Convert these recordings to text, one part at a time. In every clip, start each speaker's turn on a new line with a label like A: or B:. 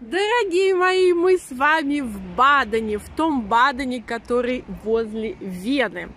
A: Дорогие мои, мы с вами в Бадене, в том Бадене, который возле Вены.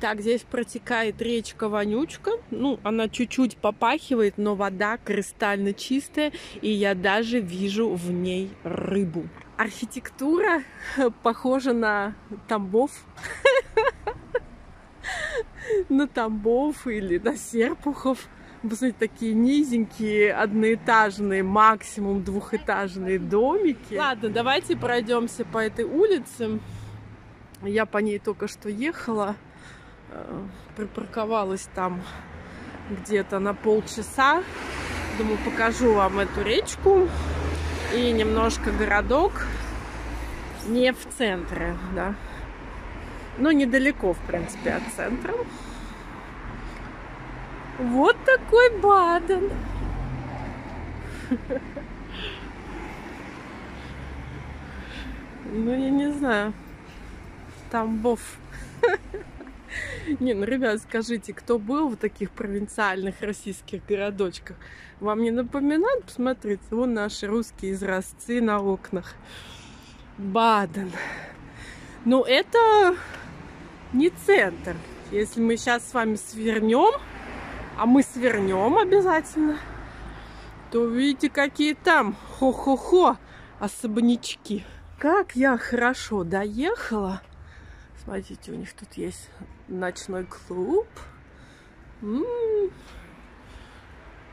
A: Так, здесь протекает речка Вонючка. Ну, она чуть-чуть попахивает, но вода кристально чистая, и я даже вижу в ней рыбу. Архитектура похожа на Тамбов. На Тамбов или на Серпухов. Посмотрите, такие низенькие, одноэтажные, максимум двухэтажные домики. Ладно, давайте пройдемся по этой улице. Я по ней только что ехала. Э, припарковалась там где-то на полчаса. Думаю, покажу вам эту речку и немножко городок. Не в центре, да. Но недалеко, в принципе, от центра. Вот такой Баден. Ну, я не знаю. Тамбов. Не, ну, ребят, скажите, кто был в таких провинциальных российских городочках? Вам не напоминает? Посмотрите, вон наши русские изразцы на окнах. Баден. Ну, это не центр. Если мы сейчас с вами свернем, а мы свернем обязательно, то видите, какие там хо-хо-хо особнячки. Как я хорошо доехала. Смотрите, у них тут есть ночной клуб.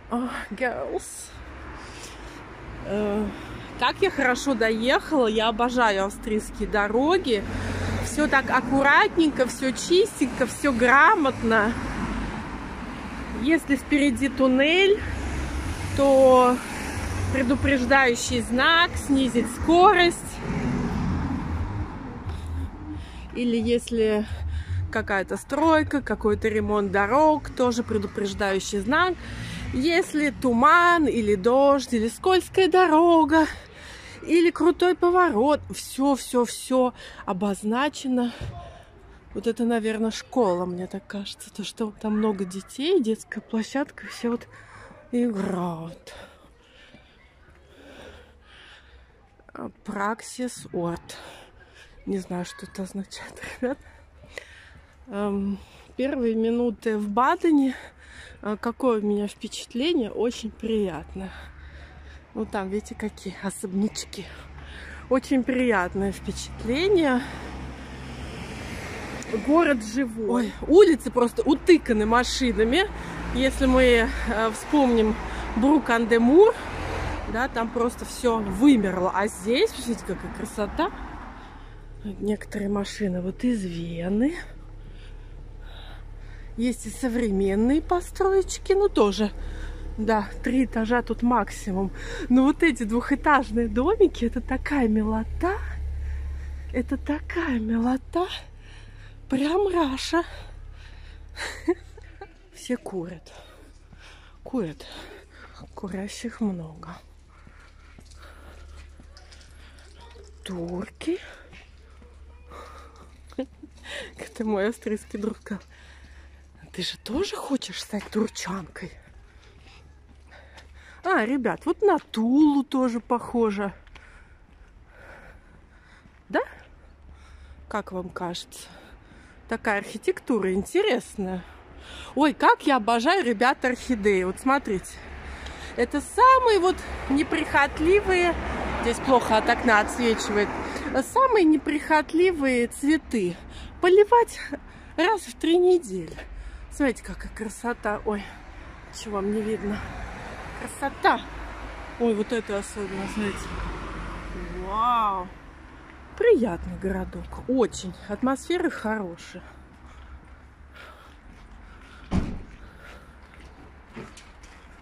A: Oh, girls. Uh, как я хорошо доехала. Я обожаю австрийские дороги. Все так аккуратненько, все чистенько, все грамотно. Если впереди туннель, то предупреждающий знак, снизить скорость. Или если какая-то стройка, какой-то ремонт дорог, тоже предупреждающий знак. Если туман или дождь, или скользкая дорога, или крутой поворот, все, все, все обозначено вот это, наверное, школа, мне так кажется. То, что там много детей, детская площадка, все вот играют. Праксис от. Не знаю, что это означает, ребят. Эм, первые минуты в Бадене. Э, какое у меня впечатление? Очень приятно. Ну там, видите, какие особнячки. Очень приятное впечатление город живой. Ой, улицы просто утыканы машинами. Если мы э, вспомним Брук-Андемур, да, там просто все вымерло. А здесь, посмотрите, какая красота. Некоторые машины вот из Вены. Есть и современные построечки, ну тоже, да, три этажа тут максимум. Но вот эти двухэтажные домики, это такая милота. Это такая милота. Прям Раша. Все курят. Курят. Курящих много. Турки. Это мой австрийский друг. Ты же тоже хочешь стать турчанкой? А, ребят, вот на Тулу тоже похоже. Да? Как вам кажется? Такая архитектура интересная. Ой, как я обожаю, ребята, орхидеи. Вот смотрите. Это самые вот неприхотливые, здесь плохо от окна отсвечивает, самые неприхотливые цветы. Поливать раз в три недели. Смотрите, какая красота. Ой, чего вам не видно. Красота. Ой, вот это особенно, смотрите. Приятный городок. Очень. Атмосфера хорошая.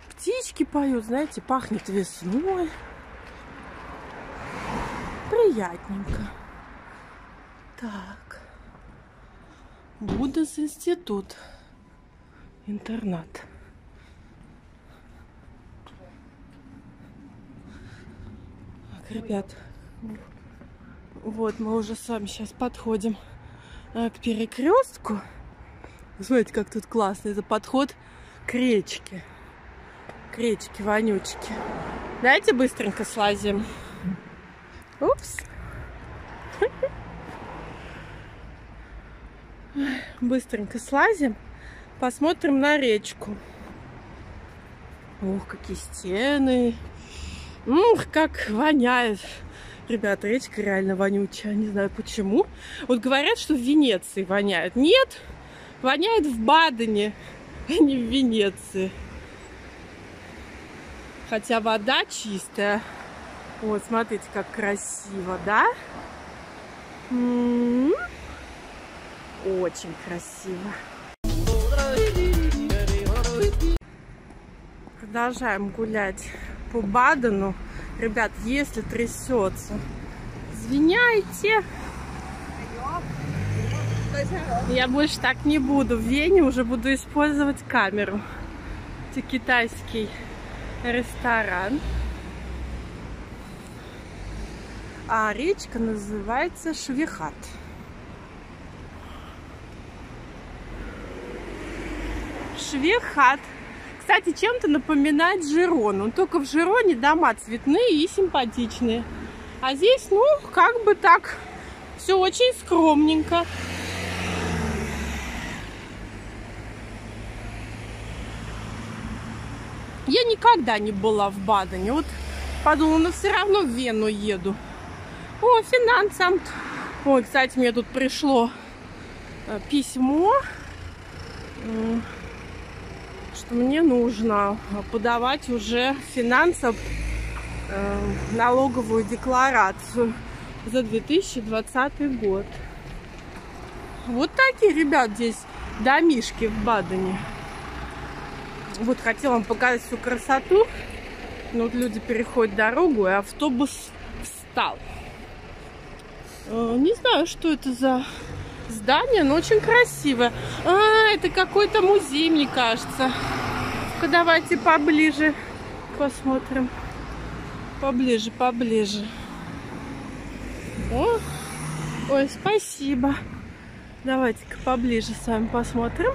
A: Птички поют, знаете, пахнет весной. Приятненько. Так. Буддас институт. Интернат. Так, ребят, вот, мы уже с вами сейчас подходим э, к перекрестку. Смотрите, как тут классно. Это подход к речке. К речке вонючке. Давайте быстренько слазим. Упс. Быстренько слазим. Посмотрим на речку. Ух, какие стены. Ух, как воняет. Ребята, речка реально вонючая. Не знаю почему. Вот говорят, что в Венеции воняет. Нет, воняет в Бадене, а не в Венеции. Хотя вода чистая. Вот, смотрите, как красиво, да? М -м -м. Очень красиво. Продолжаем гулять по Бадену. Ребят, если трясется, извиняйте. Я больше так не буду. В Вене уже буду использовать камеру. Это китайский ресторан. А речка называется Швихат. Швехат. Кстати, чем-то напоминает Жирон. Он только в Жироне дома цветные и симпатичные. А здесь, ну, как бы так, все очень скромненько. Я никогда не была в Бадене. Вот подумала, но все равно в Вену еду. О, финансам. Ой, кстати, мне тут пришло э, письмо мне нужно подавать уже финансов э, налоговую декларацию за 2020 год. Вот такие, ребят, здесь домишки в Бадене. Вот хотела вам показать всю красоту. Но вот люди переходят дорогу, и автобус встал. Э, не знаю, что это за здание, но очень красивое. А, это какой-то музей, мне кажется. ну давайте поближе посмотрим. Поближе, поближе. О, ой, спасибо. Давайте-ка поближе с вами посмотрим.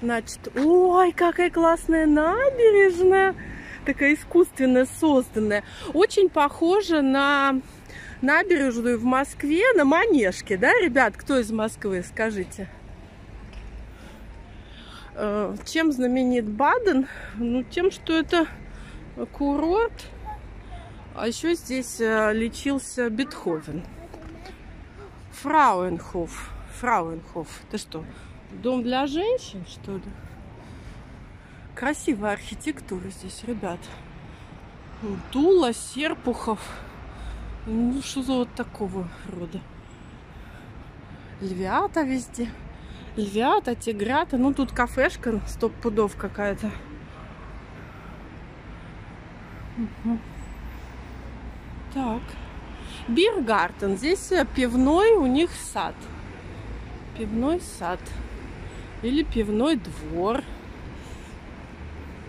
A: Значит, ой, какая классная набережная. Такая искусственно созданная. Очень похожа на набережную в Москве на Манежке, да, ребят? Кто из Москвы, скажите? Э, чем знаменит Баден? Ну, тем, что это курорт. А еще здесь э, лечился Бетховен. Фрауенхоф. Фрауенхоф. Это что, дом для женщин, что ли? Красивая архитектура здесь, ребят. Тула, Серпухов. Ну, что за вот такого рода? Львята везде. Львята, тигрята. Ну, тут кафешка стоп пудов какая-то. Угу. Так. Биргартен. Здесь э, пивной у них сад. Пивной сад. Или пивной двор.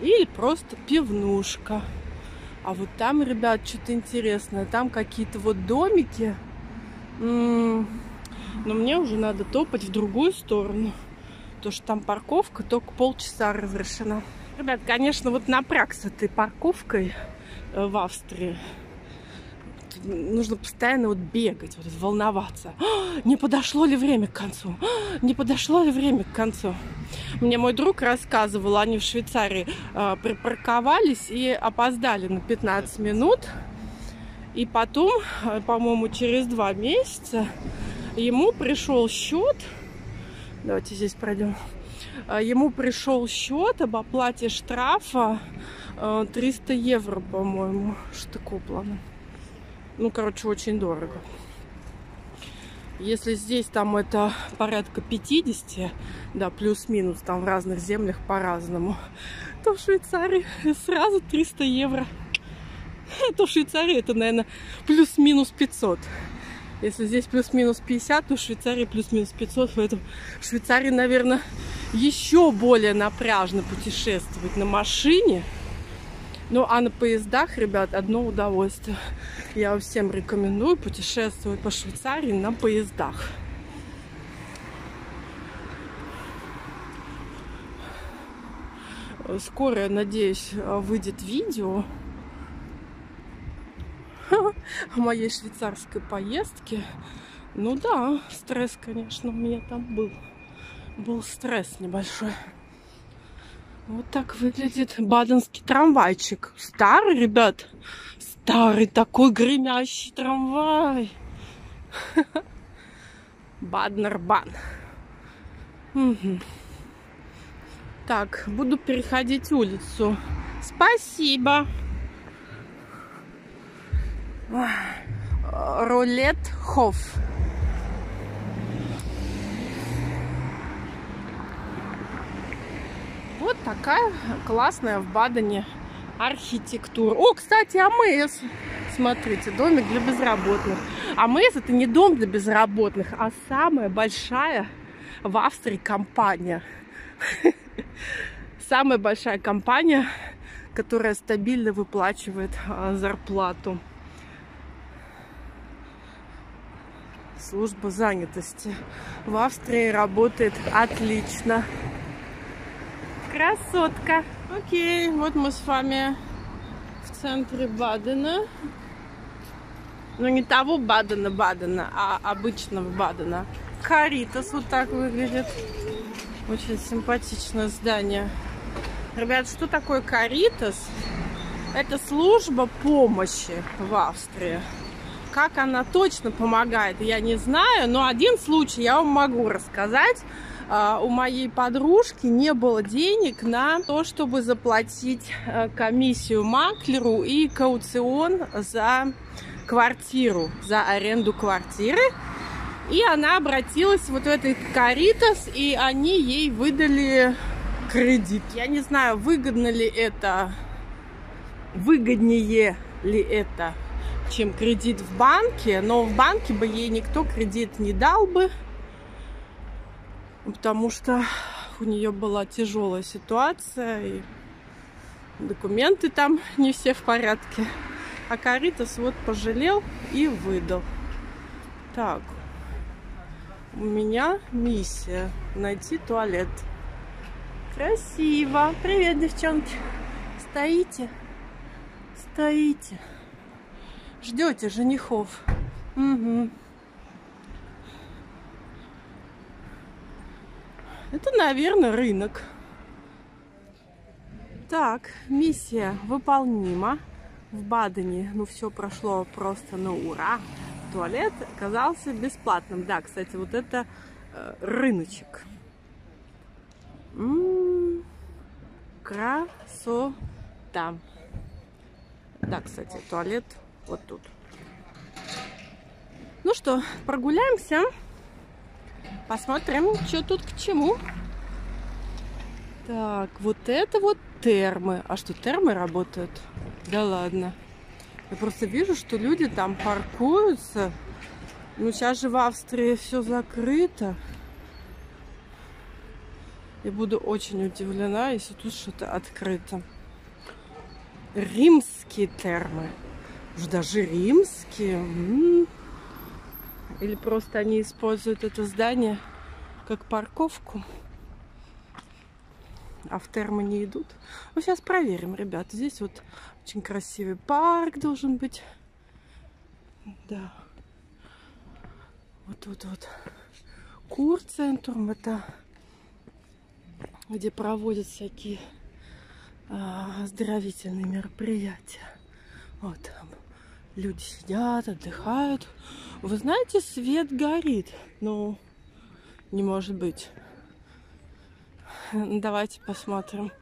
A: Или просто пивнушка. А вот там, ребят, что-то интересное. Там какие-то вот домики. Но мне уже надо топать в другую сторону. Потому что там парковка только полчаса разрешена. Ребят, конечно, вот напряг с этой парковкой э, в Австрии нужно постоянно вот бегать, вот волноваться. «А, не подошло ли время к концу? «А, не подошло ли время к концу? Мне мой друг рассказывал, они в Швейцарии э, припарковались и опоздали на 15 минут. И потом, по-моему, через два месяца ему пришел счет. Давайте здесь пройдем. Ему пришел счет об оплате штрафа 300 евро, по-моему, что куплено. Ну, короче, очень дорого. Если здесь там это порядка 50, да, плюс-минус, там в разных землях по-разному, то в Швейцарии сразу 300 евро. То в Швейцарии это, наверное, плюс-минус 500. Если здесь плюс-минус 50, то в Швейцарии плюс-минус 500. Поэтому в Швейцарии, наверное, еще более напряжно путешествовать на машине, ну, а на поездах, ребят, одно удовольствие. Я всем рекомендую путешествовать по Швейцарии на поездах. Скоро, надеюсь, выйдет видео о моей швейцарской поездке. Ну да, стресс, конечно, у меня там был. Был стресс небольшой. Вот так выглядит баденский трамвайчик. Старый, ребят. Старый такой гремящий трамвай. Баднербан. Так, буду переходить улицу. Спасибо. Рулет Хофф. Вот такая классная в Бадене архитектура. О, кстати, АМС. Смотрите, домик для безработных. АМС это не дом для безработных, а самая большая в Австрии компания. Самая большая компания, которая стабильно выплачивает а, зарплату. Служба занятости в Австрии работает отлично. Красотка. Окей, вот мы с вами в центре Бадена. Ну, не того Бадена-Бадена, а обычного Бадена. Каритас вот так выглядит. Очень симпатичное здание. Ребят, что такое Каритас? Это служба помощи в Австрии. Как она точно помогает, я не знаю, но один случай я вам могу рассказать. А, у моей подружки не было денег на то, чтобы заплатить э, комиссию маклеру и кауцион за квартиру, за аренду квартиры. И она обратилась вот в этот Каритас, и они ей выдали кредит. Я не знаю, выгодно ли это, выгоднее ли это чем кредит в банке, но в банке бы ей никто кредит не дал бы, потому что у нее была тяжелая ситуация, и документы там не все в порядке. А Каритас вот пожалел и выдал. Так, у меня миссия найти туалет. Красиво. Привет, девчонки. Стоите? Стоите. Ждете женихов. Угу. Это, наверное, рынок. Так, миссия выполнима. В Бадене, ну, все прошло просто на ура. Туалет оказался бесплатным. Да, кстати, вот это э, рыночек. М-м-м, красота. Да, кстати, туалет вот тут. Ну что, прогуляемся. Посмотрим, что тут к чему. Так, вот это вот термы. А что, термы работают? Да ладно. Я просто вижу, что люди там паркуются. Ну, сейчас же в Австрии все закрыто. И буду очень удивлена, если тут что-то открыто. Римские термы. Уж даже римские. Или просто они используют это здание как парковку. А в термо не идут. Ну, сейчас проверим, ребят. Здесь вот очень красивый парк должен быть. Да. Вот тут вот. Курцентрум. Это где проводят всякие а, оздоровительные мероприятия. Вот там Люди сидят, отдыхают. Вы знаете, свет горит. Ну, не может быть. Давайте посмотрим.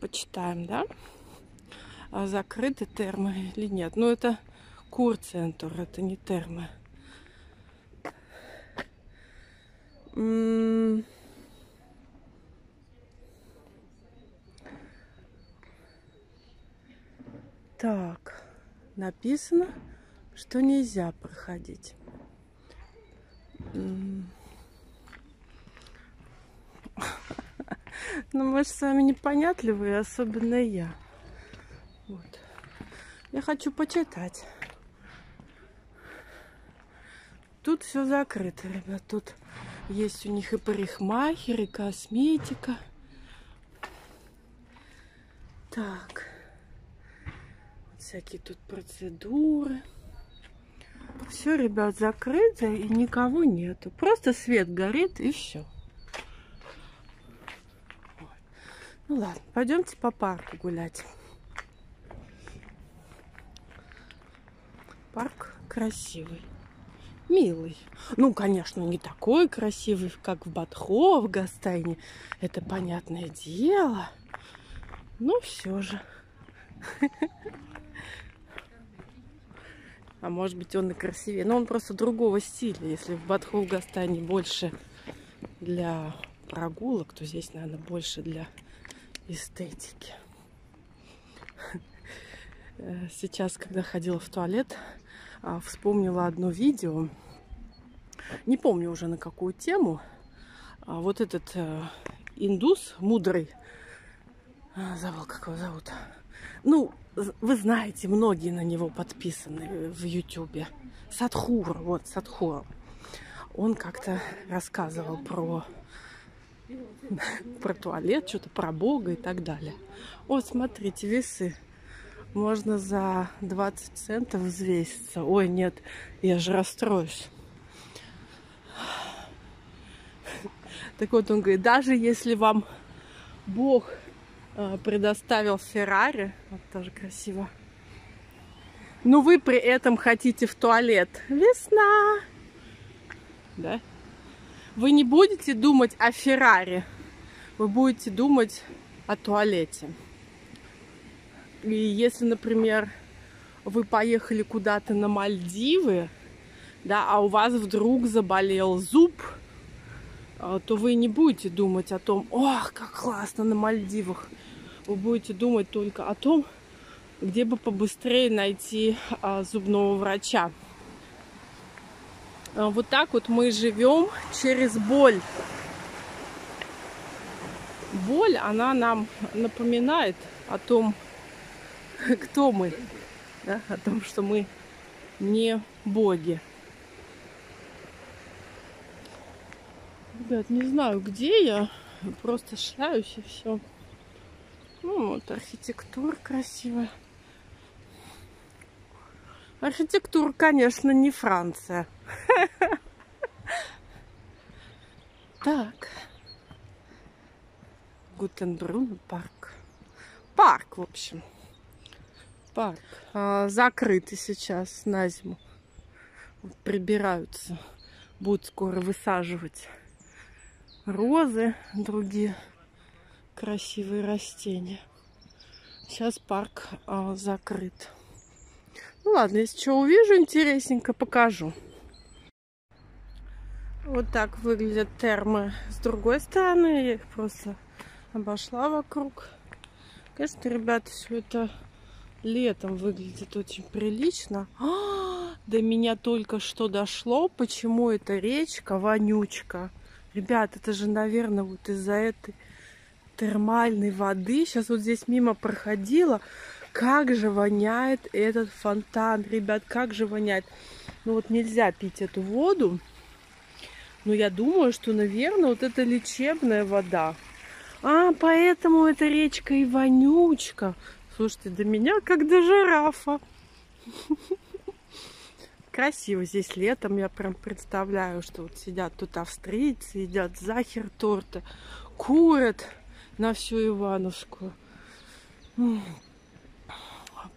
A: Почитаем, да? А закрыты термы или нет? Ну, это курцентр, это не термы. Так написано, что нельзя проходить. Ну, мы же с вами непонятливые, особенно я. Вот. Я хочу почитать. Тут все закрыто, ребят. Тут есть у них и парикмахер, и косметика. Так. Всякие тут процедуры. Все, ребят, закрыто и никого нету. Просто свет горит и все. Ну ладно, пойдемте по парку гулять. Парк красивый, милый. Ну, конечно, не такой красивый, как в Батхо, в Гастайне. Это понятное дело. Но все же. А может быть он и красивее. Но он просто другого стиля. Если в Гастане больше для прогулок, то здесь, наверное, больше для эстетики. Э, сейчас, когда ходила в туалет, а, вспомнила одно видео. Не помню уже на какую тему. А вот этот э, индус мудрый, а, забыл, как его зовут. Ну, вы знаете, многие на него подписаны в Ютубе. Садхур, вот Садхур. Он как-то рассказывал про про туалет, что-то про Бога и так далее. Вот, смотрите, весы. Можно за 20 центов взвеситься. Ой, нет, я же расстроюсь. Так вот, он говорит, даже если вам Бог э, предоставил Феррари, вот тоже красиво, но вы при этом хотите в туалет. Весна! Да? Вы не будете думать о Феррари, вы будете думать о туалете. И если, например, вы поехали куда-то на Мальдивы, да, а у вас вдруг заболел зуб, а, то вы не будете думать о том, ох, как классно на Мальдивах. Вы будете думать только о том, где бы побыстрее найти а, зубного врача. А, вот так вот мы живем через боль. Боль, она нам напоминает о том, кто мы, да? о том, что мы не боги. Ребят, не знаю, где я, просто шляюсь и все. Ну, вот архитектура красивая. Архитектура, конечно, не Франция. Так. Гутенбрун парк. Парк, в общем. Парк. А, закрытый сейчас на зиму. Прибираются. Будут скоро высаживать розы, другие красивые растения. Сейчас парк а, закрыт. Ну ладно, если что увижу интересненько, покажу. Вот так выглядят термы с другой стороны. Я их просто обошла вокруг. Конечно, ребята, все это летом выглядит очень прилично. А, до меня только что дошло, почему эта речка вонючка. Ребят, это же, наверное, вот из-за этой термальной воды. Сейчас вот здесь мимо проходила. Как же воняет этот фонтан. Ребят, как же воняет. Ну вот нельзя пить эту воду. Но я думаю, что, наверное, вот это лечебная вода. А, поэтому эта речка и вонючка. Слушайте, до меня как до жирафа. Красиво здесь летом. Я прям представляю, что вот сидят тут австрийцы, едят захер торта, курят на всю Ивановскую.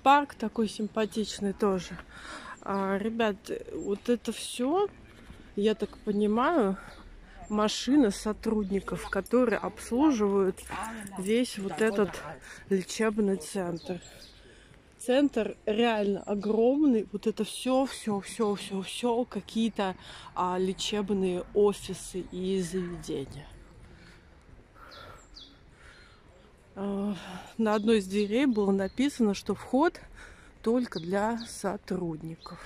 A: Парк такой симпатичный тоже. А, ребят, вот это все я так понимаю, машины сотрудников, которые обслуживают весь вот этот лечебный центр. Центр реально огромный. Вот это все, все, все, все, все какие-то а, лечебные офисы и заведения. А, на одной из дверей было написано, что вход только для сотрудников.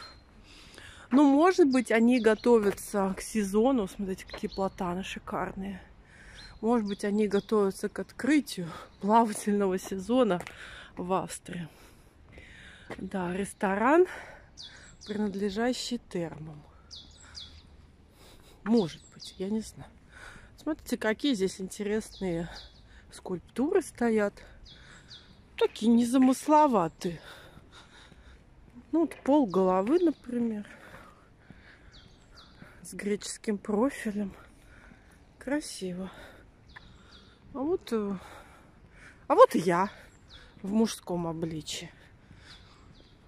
A: Ну, может быть, они готовятся к сезону. Смотрите, какие платаны шикарные. Может быть, они готовятся к открытию плавательного сезона в Австрии. Да, ресторан, принадлежащий термам. Может быть, я не знаю. Смотрите, какие здесь интересные скульптуры стоят. такие незамысловатые. Ну, вот пол головы, например, с греческим профилем. Красиво. А вот, э, а вот я в мужском обличье.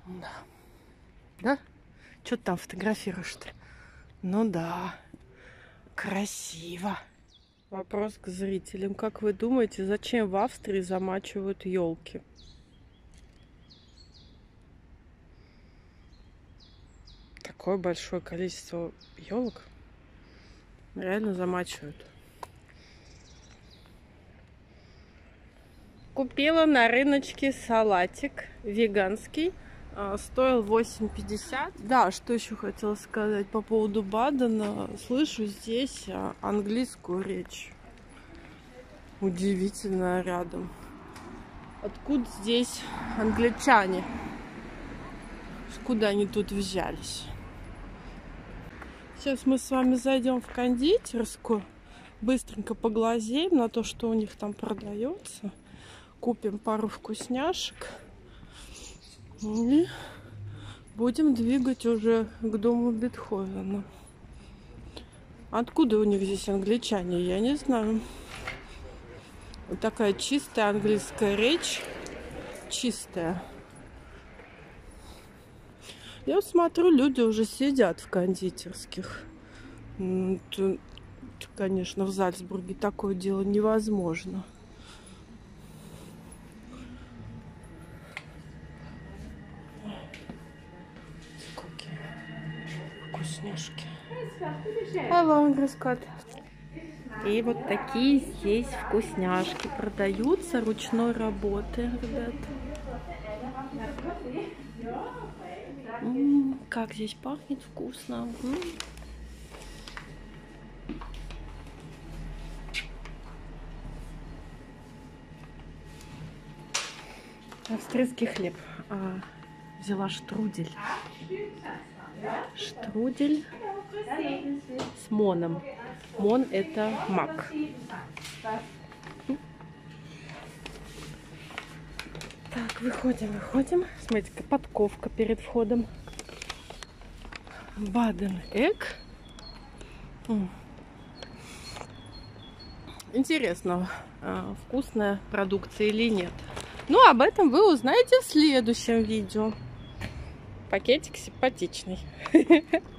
A: Да. Да? Что ты там фотографируешь-то? Ну да, красиво. Вопрос к зрителям. Как вы думаете, зачем в Австрии замачивают елки? Такое большое количество елок реально замачивают. Купила на рыночке салатик веганский. А, стоил 8,50. Да, что еще хотела сказать по поводу Бадена. Слышу здесь а, английскую речь. Удивительно рядом. Откуда здесь англичане? Откуда они тут взялись? Сейчас мы с вами зайдем в кондитерскую. Быстренько поглазеем на то, что у них там продается. Купим пару вкусняшек. И будем двигать уже к дому Бетховена. Откуда у них здесь англичане, я не знаю. Вот такая чистая английская речь. Чистая. Я смотрю, люди уже сидят в кондитерских. Конечно, в Зальцбурге такое дело невозможно. вкусняшки. Hello, Грискот. И вот такие здесь вкусняшки продаются ручной работы, ребят. М -м, как здесь пахнет вкусно. М -м. Австрийский хлеб. А, взяла штрудель штрудель с моном. Мон это мак. Так, выходим, выходим. Смотрите, подковка перед входом. Баден Эк. Интересно, а, вкусная продукция или нет. Но об этом вы узнаете в следующем видео. Пакетик симпатичный.